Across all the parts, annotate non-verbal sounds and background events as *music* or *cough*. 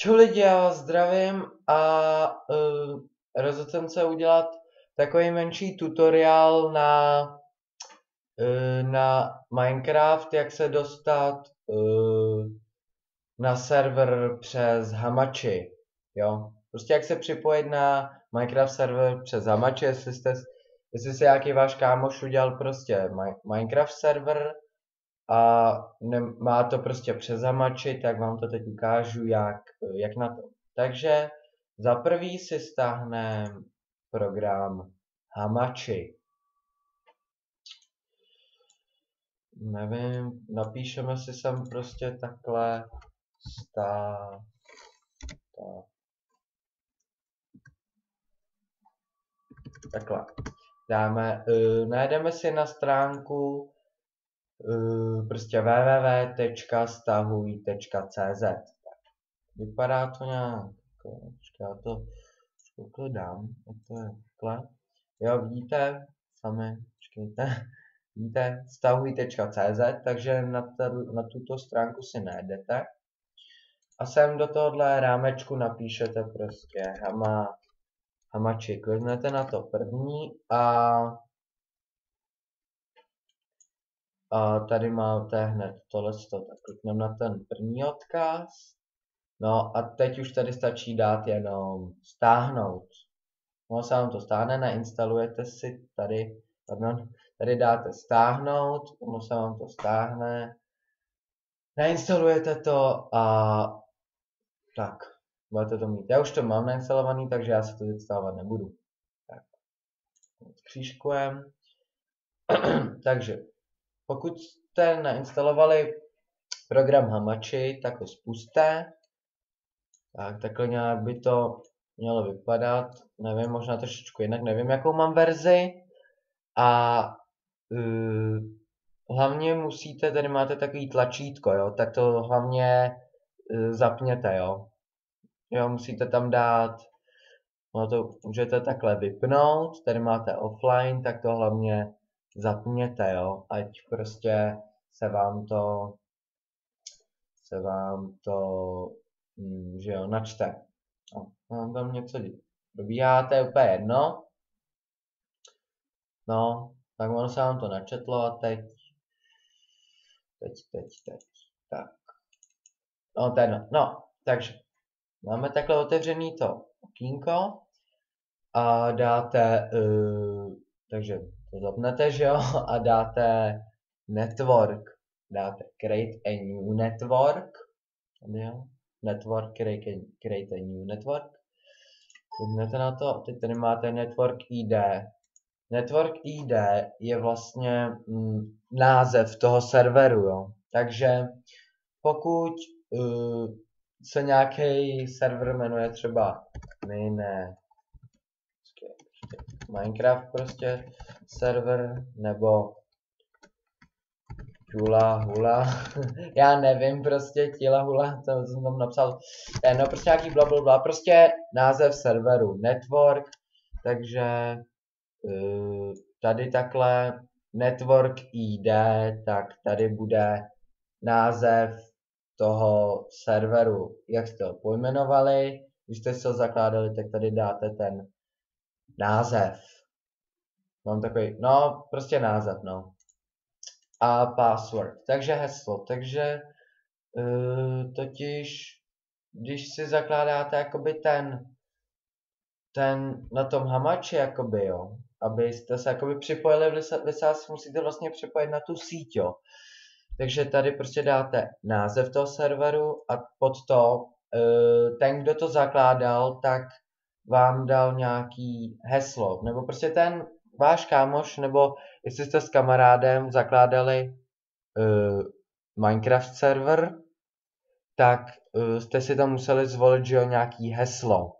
Čau lidi, já vás zdravím a uh, rozhodl jsem se udělat takový menší tutoriál na, uh, na Minecraft, jak se dostat uh, na server přes Hamachi, jo. Prostě jak se připojit na Minecraft server přes Hamachi, jestli, jste, jestli si nějaký váš kámoš udělal prostě Minecraft server, a ne, má to prostě přezamačit, tak vám to teď ukážu, jak, jak na to. Takže za prvý si stáhneme program Hamachi. Nevím, napíšeme si sem prostě takhle stá, ta, takhle. Dáme, uh, najdeme si na stránku Eh, prostě www.stahuj.cz Vypadá to nějak, já to trošku dám, jak to je takhle. Jo, vidíte, sami, počkejte, *laughs* vidíte, stahuj.cz, takže na, t- na tuto stránku si najdete. A sem do tohohle rámečku napíšete prostě hama, hamači, kliknete na to první a a tady máte hned tohle, tak klikneme na ten první odkaz. No a teď už tady stačí dát jenom stáhnout. No se vám to stáhne, nainstalujete si tady, pardon, tady dáte stáhnout, ono se vám to stáhne, nainstalujete to a tak, budete to mít. Já už to mám nainstalovaný, takže já se to instalovat nebudu. Tak, křížkujem. *clears throat* takže pokud jste nainstalovali program Hamachi, tak ho spuste. Tak takhle nějak by to mělo vypadat. Nevím, možná trošičku jinak, nevím, jakou mám verzi. A uh, hlavně musíte, tady máte takový tlačítko, jo, tak to hlavně uh, zapněte, jo. Jo, musíte tam dát, no to můžete takhle vypnout, tady máte offline, tak to hlavně zapněte, jo, ať prostě se vám to, se vám to, hm, že jo, načte. No, mám tam něco je úplně jedno. No, tak ono se vám to načetlo a teď, teď, teď, teď, tak. No, jedno. No, takže máme takhle otevřený to okýnko a dáte, uh, takže to zapnete, že jo, a dáte network, dáte create a new network, jo, network, create a, create a new network, kliknete na to, teď tady máte network ID. Network ID je vlastně mm, název toho serveru, jo. Takže pokud uh, se nějaký server jmenuje třeba mine Minecraft prostě server, nebo Hula Hula, *laughs* já nevím prostě, Tila Hula, to jsem tam napsal, eh, no prostě nějaký bla, bla, bla, prostě název serveru, network, takže uh, tady takhle network ID, tak tady bude název toho serveru, jak jste ho pojmenovali, když jste se ho zakládali, tak tady dáte ten název. Mám takový, no, prostě název, no. A password, takže heslo, takže uh, totiž, když si zakládáte jakoby ten, ten na tom hamači, jakoby, jo, abyste se jakoby připojili, vy se, musíte vlastně připojit na tu síť, jo. Takže tady prostě dáte název toho serveru a pod to uh, ten, kdo to zakládal, tak vám dal nějaký heslo, nebo prostě ten váš kámoš, nebo jestli jste s kamarádem zakládali uh, Minecraft server, tak uh, jste si tam museli zvolit, že jo, nějaký heslo.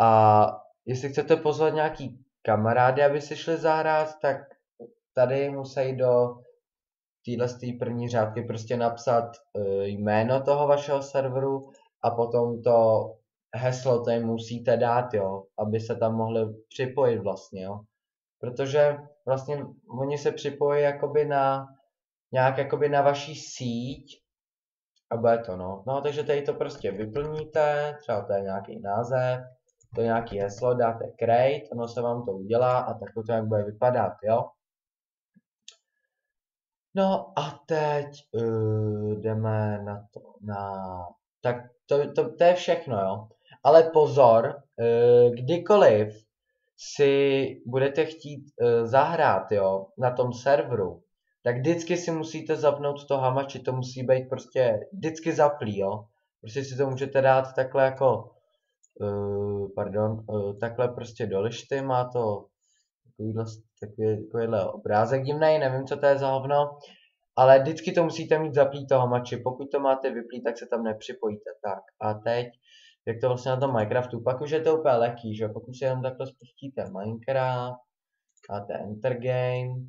A jestli chcete pozvat nějaký kamarády, aby si šli zahrát, tak tady musí do téhle první řádky prostě napsat uh, jméno toho vašeho serveru a potom to heslo tady musíte dát, jo, aby se tam mohli připojit vlastně, jo. Protože vlastně oni se připojí jakoby na nějak jakoby na vaší síť A bude to, no. No, takže tady to prostě vyplníte, třeba to je nějaký název, to je nějaký heslo, dáte create, ono se vám to udělá a tak to jak bude vypadat, jo. No a teď uh, jdeme na to, na... Tak to, to, to je všechno, jo. Ale pozor, uh, kdykoliv si budete chtít uh, zahrát, jo, na tom serveru, tak vždycky si musíte zapnout to hamači, to musí být prostě vždycky zaplý, jo. Prostě si to můžete dát takhle jako, uh, pardon, takhle prostě do lišty, má to takovýhle, takový, takovýhle obrázek divný, nevím, co to je za hovno, ale vždycky to musíte mít zaplý to hamači, pokud to máte vyplý, tak se tam nepřipojíte, tak a teď, jak to vlastně na tom Minecraftu, pak už je to úplně lehký, že pokud si jenom takhle spustíte Minecraft, dáte Enter Game,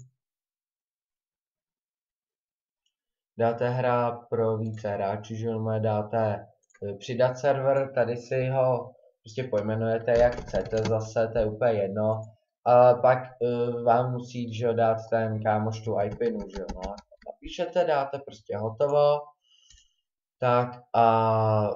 dáte hra pro více hráčů, že dáte e, přidat server, tady si ho prostě pojmenujete jak chcete, zase to je úplně jedno. A pak uh, vám musí že dát ten kámoš tu IPinu, že jo, no. Napíšete, dáte prostě hotovo. Tak a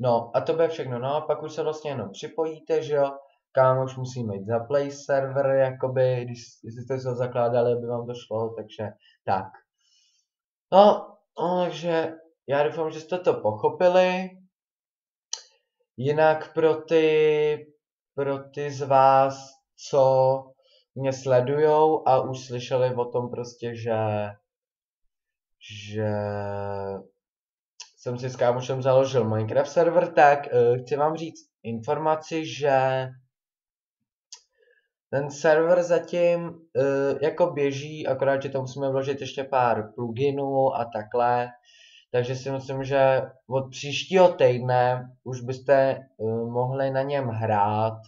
no a to bude všechno, no a pak už se vlastně jenom připojíte, že jo, kámoš musí mít za play server, jakoby, když jste se ho zakládali, aby vám to šlo, takže tak. No, no takže já doufám, že jste to pochopili. Jinak pro ty, pro ty z vás, co mě sledujou a už slyšeli o tom prostě, že že jsem si s kámošem založil Minecraft server, tak uh, chci vám říct informaci, že ten server zatím uh, jako běží, akorát, že to musíme vložit ještě pár pluginů a takhle. Takže si myslím, že od příštího týdne už byste uh, mohli na něm hrát.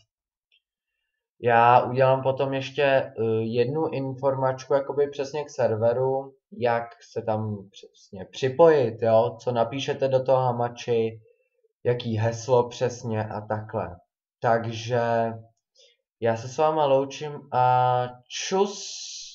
Já udělám potom ještě uh, jednu informačku jakoby přesně k serveru, jak se tam přesně připojit, jo? co napíšete do toho hamači, jaký heslo přesně a takhle. Takže já se s váma loučím a čus!